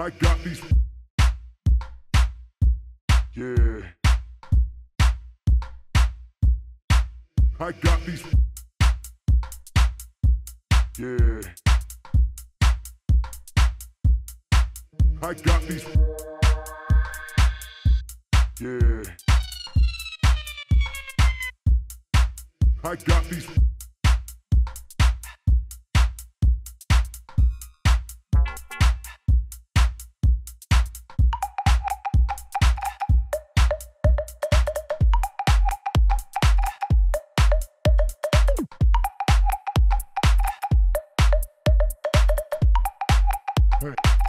I got these. Yeah. I got these. Yeah. I got these. Yeah. I got these. Hey.